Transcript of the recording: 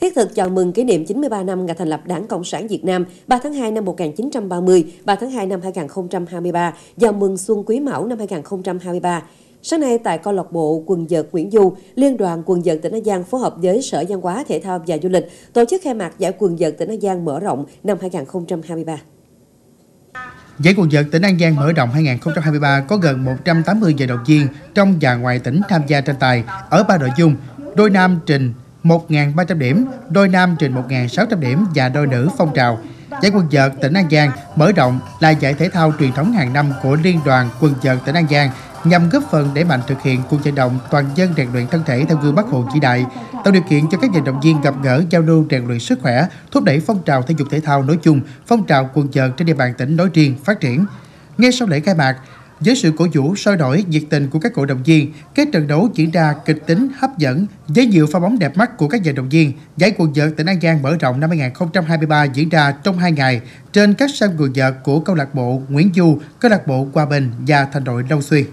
Thiết thực chào mừng kỷ niệm 93 năm ngày thành lập Đảng Cộng sản Việt Nam 3 tháng 2 năm 1930, 3 tháng 2 năm 2023, chào mừng Xuân Quý Mão năm 2023. Sáng nay tại câu lạc bộ quần vợt Nguyễn Du, Liên đoàn quần vợt tỉnh An Giang phối hợp với Sở Văn hóa Thể thao và Du lịch tổ chức khai mạc giải quần vợt tỉnh An Giang mở rộng năm 2023. Giải quần vợt tỉnh An Giang mở rộng 2023 có gần 180 vận động viên trong và ngoài tỉnh tham gia tranh tài ở ba nội dung: đôi nam trình 1.300 điểm, đôi nam trên 1.600 điểm và đôi nữ phong trào. Giải quần vợt tỉnh An Giang mở rộng là giải thể thao truyền thống hàng năm của Liên đoàn quần vợt tỉnh An Giang nhằm góp phần đẩy mạnh thực hiện cuộc vận động toàn dân rèn luyện thân thể theo gương Bắc Hồ chỉ đại, tạo điều kiện cho các vận động viên gặp gỡ giao lưu rèn luyện sức khỏe, thúc đẩy phong trào thể dục thể thao nói chung, phong trào quần vợt trên địa bàn tỉnh nói riêng phát triển. Ngay sau lễ khai mạc, với sự cổ vũ sôi nổi nhiệt tình của các cổ động viên, các trận đấu diễn ra kịch tính, hấp dẫn với nhiều pha bóng đẹp mắt của các vận động viên. Giải quần vợt tỉnh An Giang mở rộng năm 2023 diễn ra trong 2 ngày trên các sân quần vợt của câu lạc bộ Nguyễn Du, câu lạc bộ Hòa Bình và thành đội Long Xuyên.